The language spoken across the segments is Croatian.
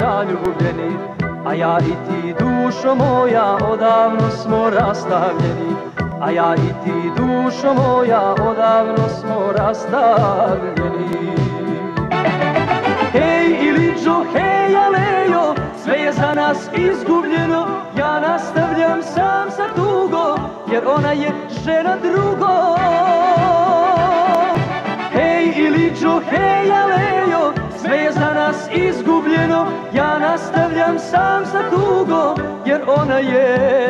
zaljubljeni A ja i ti dušo moja odavno smo rastavljeni. A ja i ti dušo moja odavno smo rastavljeni. Hej Iliđo, hej Alejo, sve je za nas izgubljeno Ja nastavljam sam sa tugo, jer ona je žena drugo. Hej Iliđo, hej Alejo, sve je za nas izgubljeno Ja nastavljam sam sa tugo, jer ona je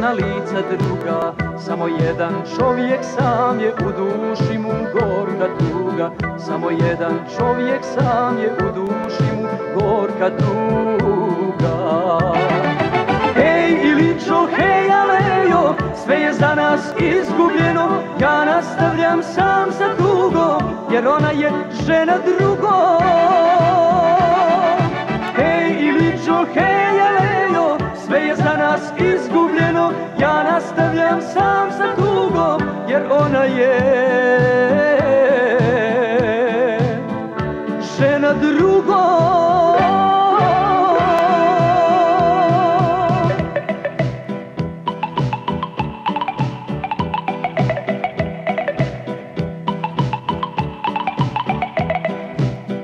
na lice druga Samo jedan čovjek sam je u duši mu gorka tuga Samo jedan čovjek sam je u duši mu gorka tuga Hej Iličo, hej Alejo, sve je za nas izgubljeno. Ja nastavljam sam sa tugom, jer ona je žena drugo. Hej Iličo, hej nas izgubljeno Ja nastavljam sam sa tugom jer ona je. Žena drugom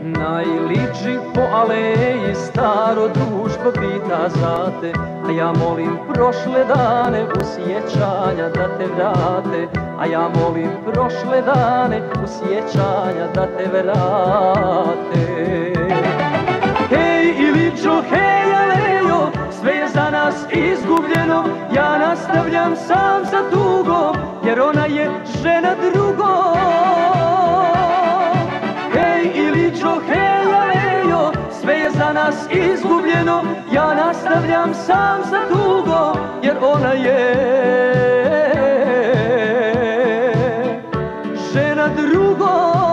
Najliči po aleji staro društvo pita za te A ja molim prošle dane u da te vrate. A ja molim prošle dane u da te vrate. Hej Iličo, hej Alejo, sve je za nas izgubljeno. Ja nastavljam sam sa tugom, jer ona je žena drugo nas izgubljeno Ja nastavljam sam za dugo Jer ona je. Žena drugog